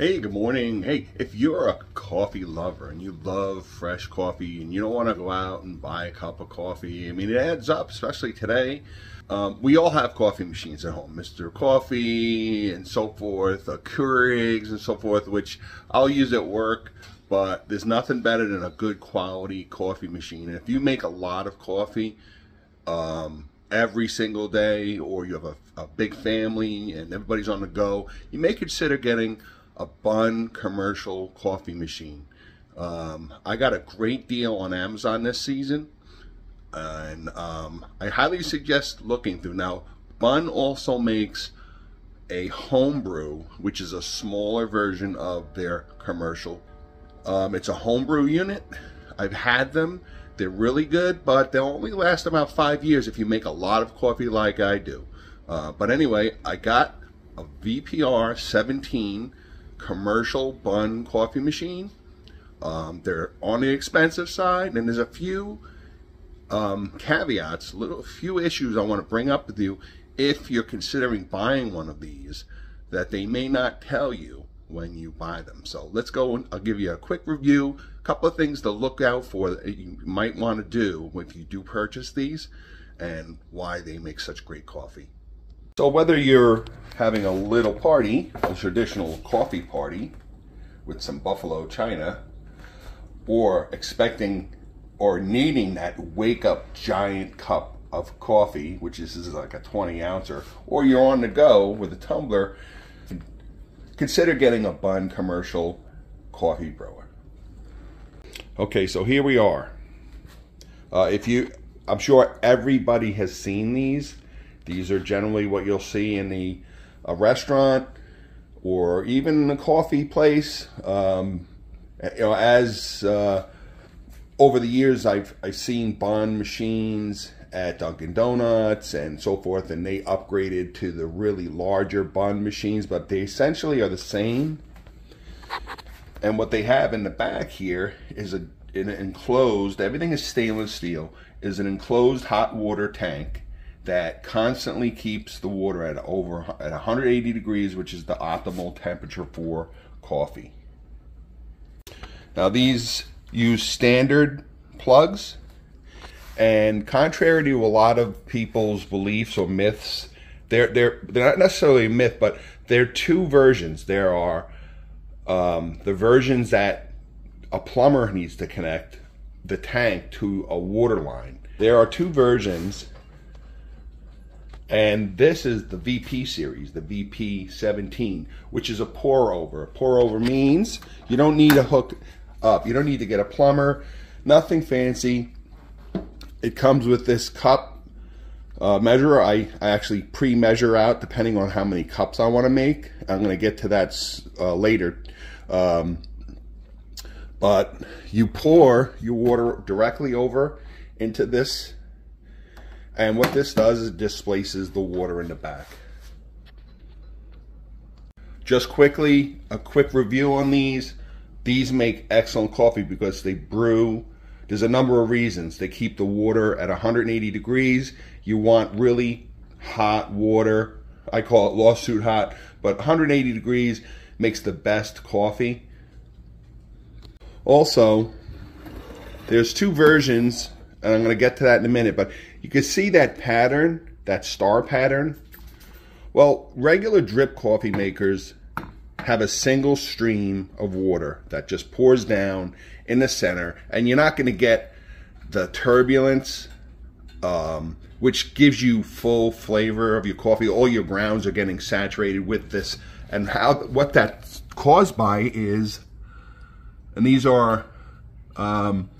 Hey, good morning. Hey, if you're a coffee lover and you love fresh coffee and you don't want to go out and buy a cup of coffee, I mean, it adds up, especially today. Um, we all have coffee machines at home, Mr. Coffee and so forth, uh, Keurigs and so forth, which I'll use at work, but there's nothing better than a good quality coffee machine. And if you make a lot of coffee, um, every single day or you have a, a big family and everybody's on the go, you may consider getting a Bunn commercial coffee machine. Um, I got a great deal on Amazon this season, and um, I highly suggest looking through. Now, Bunn also makes a homebrew, which is a smaller version of their commercial. Um, it's a homebrew unit. I've had them. They're really good, but they'll only last about five years if you make a lot of coffee like I do. Uh, but anyway, I got a VPR 17 commercial Bunn coffee machine. Um, they're on the expensive side, and there's a few um, caveats, little few issues I want to bring up with you if you're considering buying one of these that they may not tell you when you buy them. So let's go and I'll give you a quick review, a couple of things to look out for that you might want to do if you do purchase these and why they make such great coffee. So whether you're having a little party, a traditional coffee party with some buffalo china, or expecting or needing that wake up giant cup of coffee, which is, is like a 20 ouncer, or you're on the go with a tumbler, consider getting a Bunn commercial coffee brewer. Okay, so here we are. Uh, if you, I'm sure everybody has seen these. These are generally what you'll see in the a restaurant or even a coffee place. Um, you know, as uh, over the years, I've I've seen Bunn machines at Dunkin' Donuts and so forth, and they upgraded to the really larger Bunn machines, but they essentially are the same. And what they have in the back here is a an enclosed. Everything is stainless steel. Is an enclosed hot water tank that constantly keeps the water at over at 180 degrees, which is the optimal temperature for coffee. Now these use standard plugs, and contrary to a lot of people's beliefs or myths, they're they're they're not necessarily a myth, but there are two versions. There are um, the versions that a plumber needs to connect the tank to a water line. There are two versions and this is the VP series, the VP 17, which is a pour over. A Pour over means you don't need a hook up. You don't need to get a plumber, nothing fancy. It comes with this cup uh, measure. I, I actually pre-measure out depending on how many cups I want to make. I'm going to get to that uh, later. Um, but you pour your water directly over into this and what this does is it displaces the water in the back. Just quickly, a quick review on these. These make excellent coffee because they brew. There's a number of reasons. They keep the water at 180 degrees. You want really hot water. I call it lawsuit hot, but 180 degrees makes the best coffee. Also, there's two versions and I'm going to get to that in a minute, but you can see that pattern, that star pattern. Well, regular drip coffee makers have a single stream of water that just pours down in the center, and you're not going to get the turbulence, um, which gives you full flavor of your coffee. All your grounds are getting saturated with this, and how what that's caused by is, and these are um,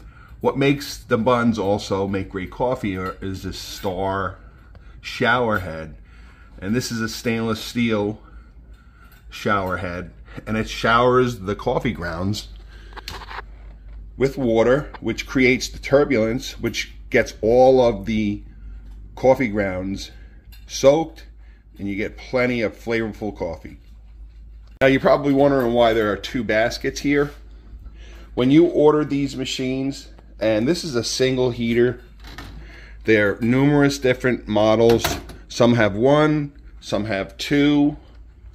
what makes the Bunns also make great coffee is this star shower head. And this is a stainless steel shower head. And it showers the coffee grounds with water, which creates the turbulence, which gets all of the coffee grounds soaked, and you get plenty of flavorful coffee. Now you're probably wondering why there are two baskets here. When you order these machines, and this is a single heater. There are numerous different models. Some have one, some have two.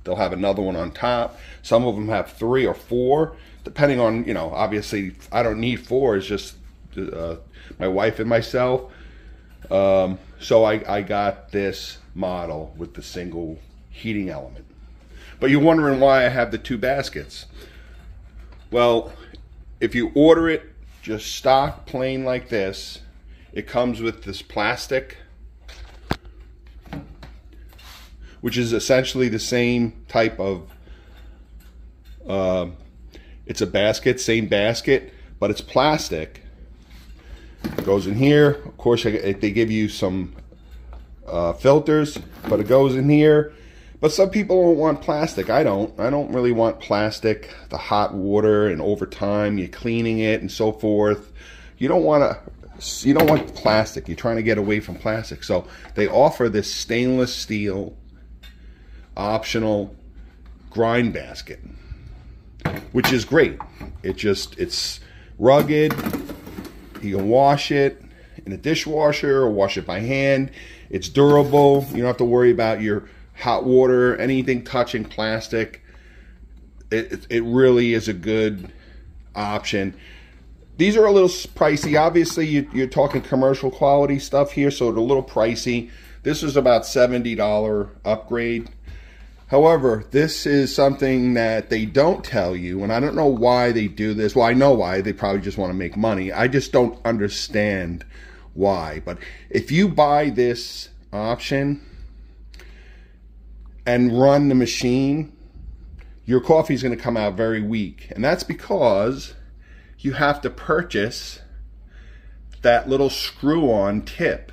they'll have another one on top. Some of them have three or four, depending on, you know, obviously I don't need four, it's just uh, my wife and myself. Um, so I, I got this model with the single heating element. But you're wondering why I have the two baskets. Well, if you order it just stock plain like this, it comes with this plastic, which is essentially the same type of, uh, it's a basket, same basket, but it's plastic. It goes in here. Of course, they give you some uh, filters, but it goes in here. But some people don't want plastic. I don't. I don't really want plastic. The hot water and over time you're cleaning it and so forth. You don't want to. You don't want plastic. You're trying to get away from plastic. So they offer this stainless steel optional grind basket, which is great. It just it's rugged. You can wash it in a dishwasher or wash it by hand. It's durable. You don't have to worry about your hot water, anything touching plastic. It, it really is a good option. These are a little pricey. Obviously, you, are talking commercial quality stuff here, so it's a little pricey. This is about $70 upgrade. However, this is something that they don't tell you, and I don't know why they do this. Well, I know why. They probably just want to make money. I just don't understand why. But if you buy this option and run the machine, your coffee is going to come out very weak. And that's because you have to purchase that little screw-on tip,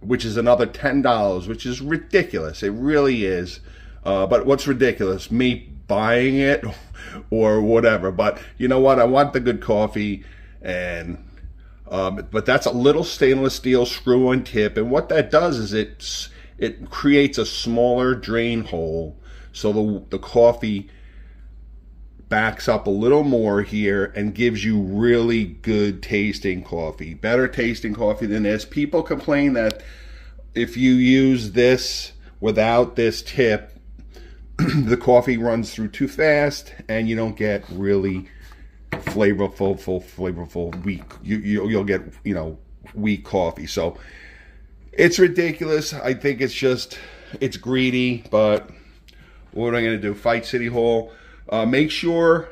which is another $10, which is ridiculous. It really is. Uh, but what's ridiculous? Me buying it or whatever. But you know what? I want the good coffee and um, but that's a little stainless steel screw-on tip, and what that does is it it creates a smaller drain hole, so the the coffee backs up a little more here and gives you really good tasting coffee, better tasting coffee than this. People complain that if you use this without this tip, the coffee runs through too fast and you don't get really flavorful, full, flavorful, weak. You, you you'll get you know weak coffee. So it's ridiculous. I think it's just it's greedy. But what am I going to do? Fight City Hall. Uh, make sure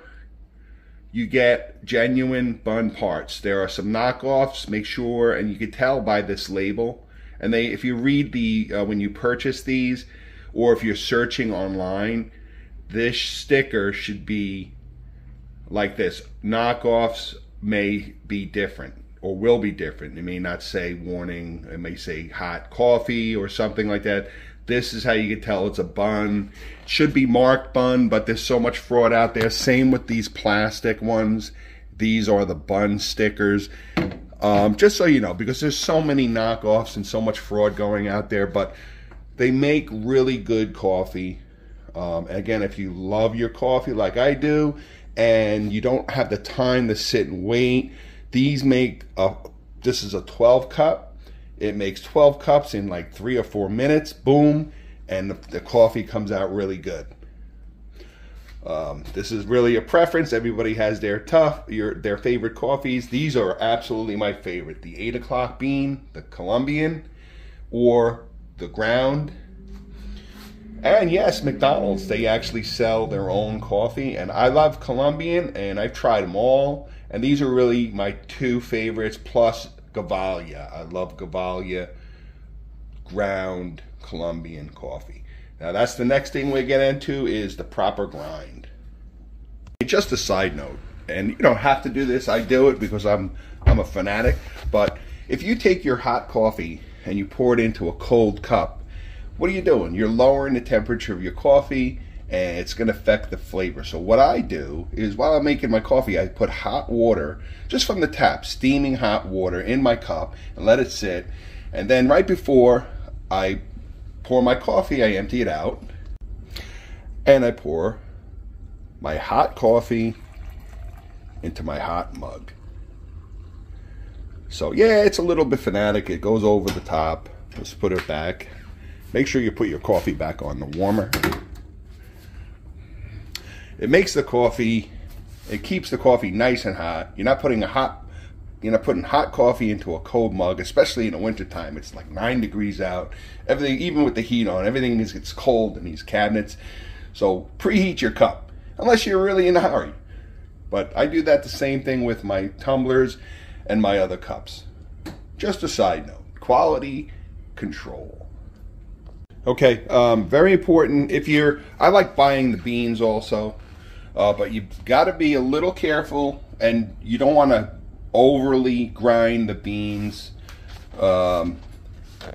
you get genuine Bunn parts. There are some knockoffs. Make sure, and you can tell by this label. And they, if you read the uh, when you purchase these, or if you're searching online, this sticker should be like this. Knockoffs may be different or will be different. It may not say warning, it may say hot coffee or something like that. This is how you can tell it's a Bunn. It should be marked Bunn, but there's so much fraud out there. Same with these plastic ones. These are the Bunn stickers. Um, just so you know, because there's so many knockoffs and so much fraud going out there, but they make really good coffee. Um, again, if you love your coffee like I do, and you don't have the time to sit and wait. These make a, this is a 12 cup. It makes 12 cups in like three or four minutes, boom, and the, the coffee comes out really good. Um, this is really a preference. Everybody has their tough, your their favorite coffees. These are absolutely my favorite. The eight o'clock bean, the Colombian, or the ground and yes, McDonald's, they actually sell their own coffee. And I love Colombian, and I've tried them all. And these are really my two favorites, plus Gevalia. I love Gevalia ground Colombian coffee. Now that's the next thing we get into is the proper grind. Just a side note, and you don't have to do this. I do it because I'm I'm a fanatic. But if you take your hot coffee and you pour it into a cold cup, what are you doing? You're lowering the temperature of your coffee and it's going to affect the flavor. So what I do is while I'm making my coffee, I put hot water just from the tap, steaming hot water in my cup and let it sit. And then right before I pour my coffee, I empty it out and I pour my hot coffee into my hot mug. So yeah, it's a little bit fanatic. It goes over the top. Let's put it back. Make sure you put your coffee back on the warmer. It makes the coffee, it keeps the coffee nice and hot. You're not putting a hot, you're not putting hot coffee into a cold mug, especially in the wintertime. It's like nine degrees out. Everything, even with the heat on, everything is gets cold in these cabinets. So preheat your cup, unless you're really in a hurry. But I do that the same thing with my tumblers and my other cups. Just a side note, quality control. Okay, um, very important. If you're, I like buying the beans also, uh, but you've got to be a little careful, and you don't want to overly grind the beans. Um,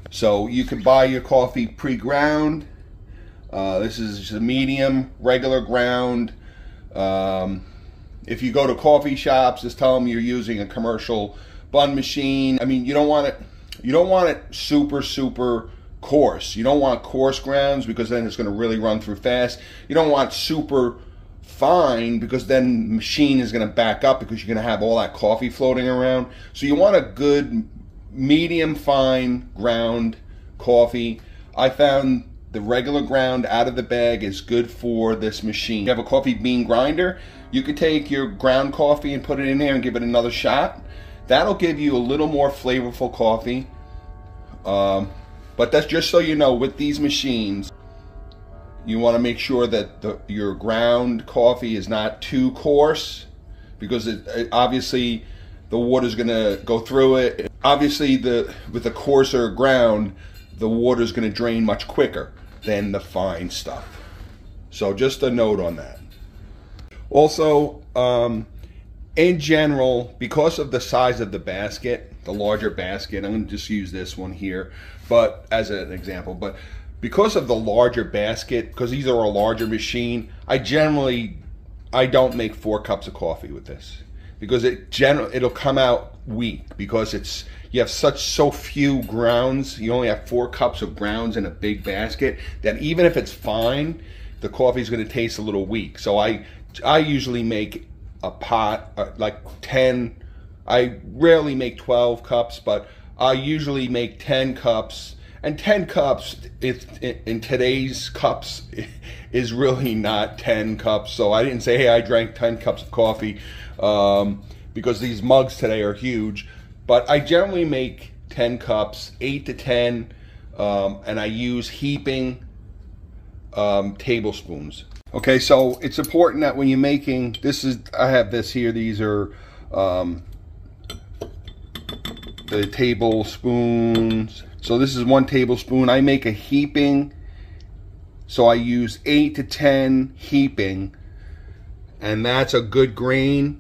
so you can buy your coffee pre-ground. Uh, this is a medium, regular ground. Um, if you go to coffee shops, just tell them you're using a commercial Bunn machine. I mean, you don't want it. You don't want it super super coarse. You don't want coarse grounds because then it's going to really run through fast. You don't want super fine because then the machine is going to back up because you're going to have all that coffee floating around. So you want a good medium fine ground coffee. I found the regular ground out of the bag is good for this machine. You have a coffee bean grinder, you could take your ground coffee and put it in there and give it another shot. That'll give you a little more flavorful coffee. Um, but that's just so you know, with these machines, you want to make sure that the, your ground coffee is not too coarse because it, it obviously the water is going to go through it. Obviously, the with the coarser ground, the water is going to drain much quicker than the fine stuff. So just a note on that. Also, um, in general, because of the size of the basket, the larger basket, I'm going to just use this one here, but as an example, but because of the larger basket, because these are a larger machine, I generally, I don't make four cups of coffee with this because it general it'll come out weak because it's you have such so few grounds. You only have four cups of grounds in a big basket that even if it's fine, the coffee is going to taste a little weak. So I I usually make a pot uh, like ten. I rarely make twelve cups, but I usually make ten cups. And 10 cups if, in today's cups is really not 10 cups. So I didn't say, hey, I drank 10 cups of coffee um, because these mugs today are huge. But I generally make 10 cups, 8 to 10, um, and I use heaping um, tablespoons. Okay, so it's important that when you're making, this is, I have this here, these are um, the tablespoons. So this is one tablespoon. I make a heaping, so I use 8 to 10 heaping, and that's a good grain.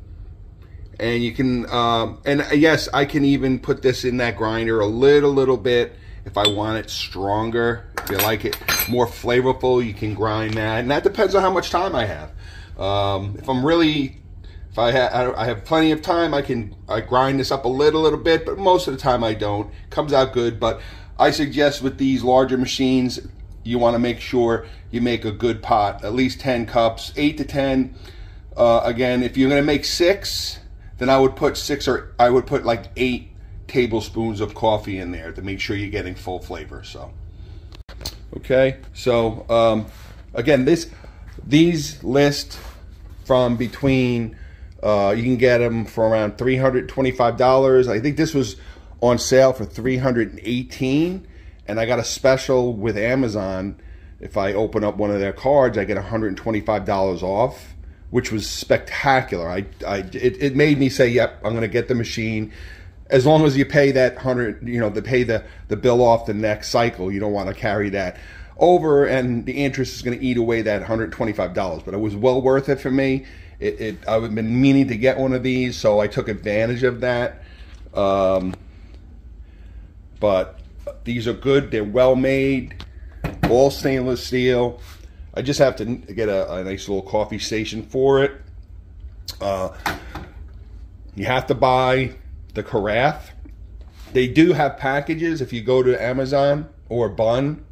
And you can um, and yes I can even put this in that grinder a little little bit if I want it stronger. If you like it more flavorful you can grind that. And that depends on how much time I have. Um, if I'm really if I, ha I have plenty of time I can I grind this up a little little bit but most of the time I don't comes out good but I suggest with these larger machines you want to make sure you make a good pot at least 10 cups 8 to 10 uh, again if you're going to make six then I would put six or I would put like eight tablespoons of coffee in there to make sure you're getting full flavor. So, okay. So, um, again, this, these list from between, uh, you can get them for around $325. I think this was on sale for 318 and I got a special with Amazon. If I open up one of their cards, I get $125 off which was spectacular. I, I it, it made me say, "Yep, I'm going to get the machine." As long as you pay that hundred, you know, to pay the the bill off the next cycle, you don't want to carry that over, and the interest is going to eat away that 125 dollars. But it was well worth it for me. It, it I've been meaning to get one of these, so I took advantage of that. Um, but these are good. They're well made, all stainless steel. I just have to get a, a nice little coffee station for it. Uh, you have to buy the carafe. They do have packages if you go to Amazon or Bunn.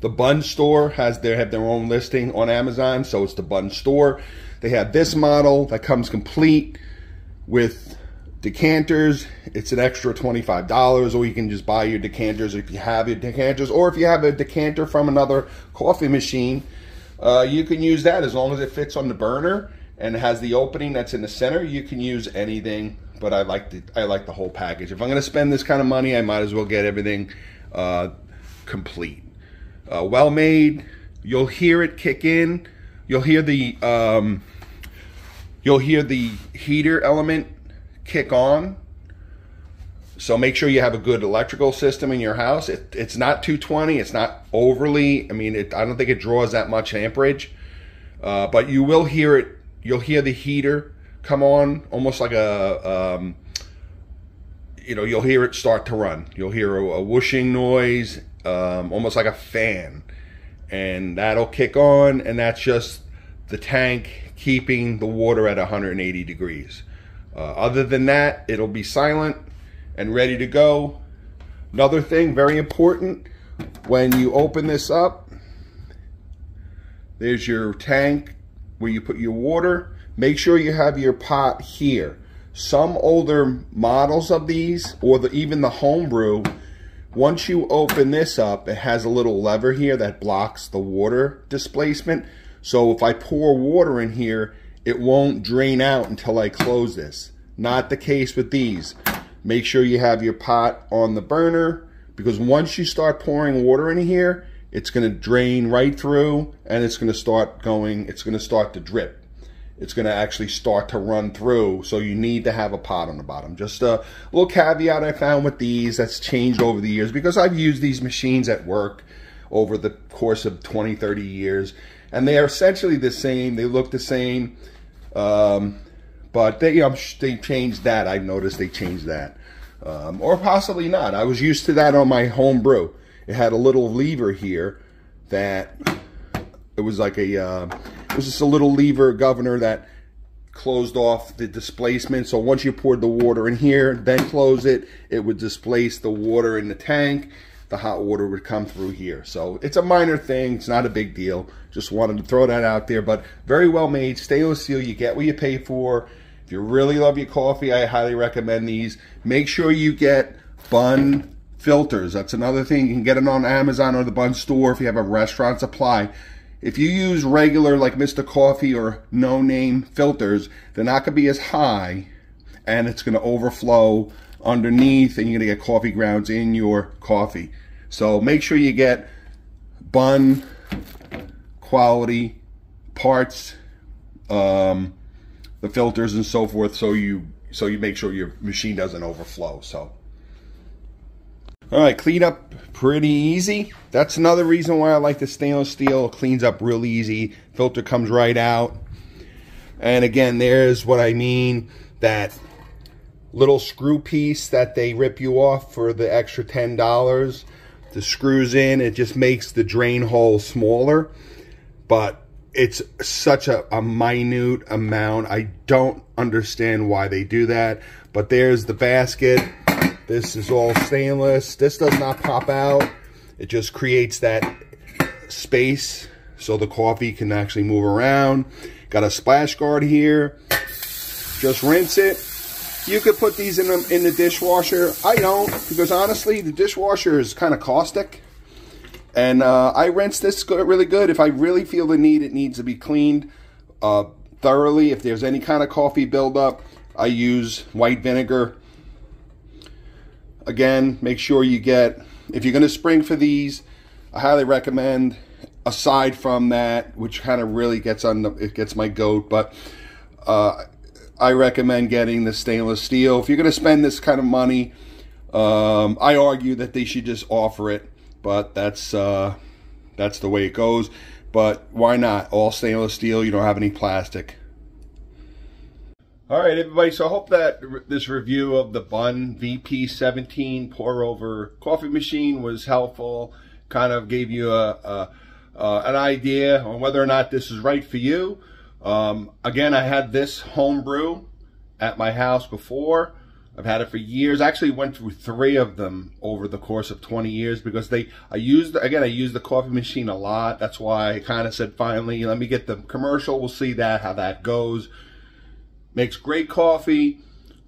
The Bunn store has their have their own listing on Amazon, so it's the Bunn store. They have this model that comes complete with decanters. It's an extra $25 or you can just buy your decanters if you have your decanters or if you have a decanter from another coffee machine. uh, you can use that as long as it fits on the burner and has the opening that's in the center. You can use anything, but I like the I like the whole package. If I'm going to spend this kind of money, I might as well get everything uh, complete. Uh, well made. You'll hear it kick in. You'll hear the um, you'll hear the heater element kick on. So make sure you have a good electrical system in your house. It, it's not 220. It's not overly. I mean, it, I don't think it draws that much amperage, uh, but you will hear it. You'll hear the heater come on, almost like a, um, you know, you'll hear it start to run. You'll hear a, a whooshing noise, um, almost like a fan, and that'll kick on, and that's just the tank keeping the water at 180 degrees. Uh, other than that, it'll be silent and ready to go. Another thing, very important, when you open this up, there's your tank where you put your water. Make sure you have your pot here. Some older models of these, or the, even the homebrew, once you open this up, it has a little lever here that blocks the water displacement. So if I pour water in here, it won't drain out until I close this. Not the case with these. Make sure you have your pot on the burner because once you start pouring water in here, it's going to drain right through and it's going to start going, it's going to start to drip. It's going to actually start to run through. So you need to have a pot on the bottom. Just a little caveat I found with these that's changed over the years because I've used these machines at work over the course of 20, 30 years. And they are essentially the same. They look the same. Um, but they, know, they changed that. I've noticed they changed that. Um, or possibly not. I was used to that on my home brew. It had a little lever here that it was like a, uh, it was just a little lever governor that closed off the displacement. So once you poured the water in here, then close it, it would displace the water in the tank. The hot water would come through here. So it's a minor thing. It's not a big deal. Just wanted to throw that out there. But very well made. Stainless steel. You get what you pay for. If you really love your coffee, I highly recommend these. Make sure you get Bunn filters. That's another thing. You can get it on Amazon or the Bunn store if you have a restaurant supply. If you use regular like Mr. Coffee or no name filters, they're not going to be as high and it's going to overflow underneath and you're going to get coffee grounds in your coffee. So make sure you get Bunn quality parts. Um, the filters and so forth so you so you make sure your machine doesn't overflow so all right clean up pretty easy that's another reason why I like the stainless steel it cleans up real easy filter comes right out and again there's what I mean that little screw piece that they rip you off for the extra ten dollars the screws in it just makes the drain hole smaller but it's such a, a minute amount. I don't understand why they do that. But there's the basket. This is all stainless. This does not pop out. It just creates that space so the coffee can actually move around. Got a splash guard here. Just rinse it. You could put these in the, in the dishwasher. I don't because honestly, the dishwasher is kind of caustic. And uh, I rinse this really good. If I really feel the need, it needs to be cleaned uh, thoroughly. If there's any kind of coffee buildup, I use white vinegar. Again, make sure you get, if you're going to spring for these, I highly recommend, aside from that, which kind of really gets on the, it gets my goat, but uh, I recommend getting the stainless steel. If you're going to spend this kind of money, um, I argue that they should just offer it but that's uh, that's the way it goes. But why not? All stainless steel. You don't have any plastic. All right, everybody. So I hope that this review of the Bunn VP17 pour over coffee machine was helpful. Kind of gave you a, a uh, an idea on whether or not this is right for you. Um, again, I had this homebrew at my house before. I've had it for years. I actually went through three of them over the course of 20 years because they, I used, again, I used the coffee machine a lot. That's why I kind of said, finally, let me get the commercial. We'll see that, how that goes. Makes great coffee,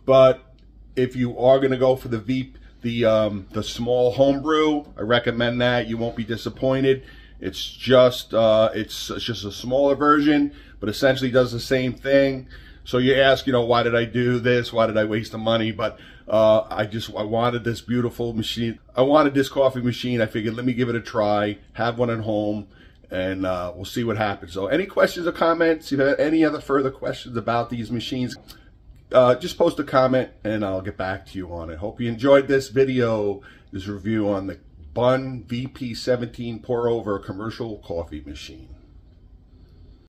but if you are going to go for the Veep, the, um, the small homebrew, I recommend that. You won't be disappointed. It's just uh, it's, it's just a smaller version, but essentially does the same thing. So you ask, you know, why did I do this? Why did I waste the money? But uh, I just I wanted this beautiful machine. I wanted this coffee machine. I figured let me give it a try. Have one at home, and uh, we'll see what happens. So any questions or comments? If you have any other further questions about these machines, uh, just post a comment and I'll get back to you on it. Hope you enjoyed this video, this review on the Bunn VP17 pour over commercial coffee machine.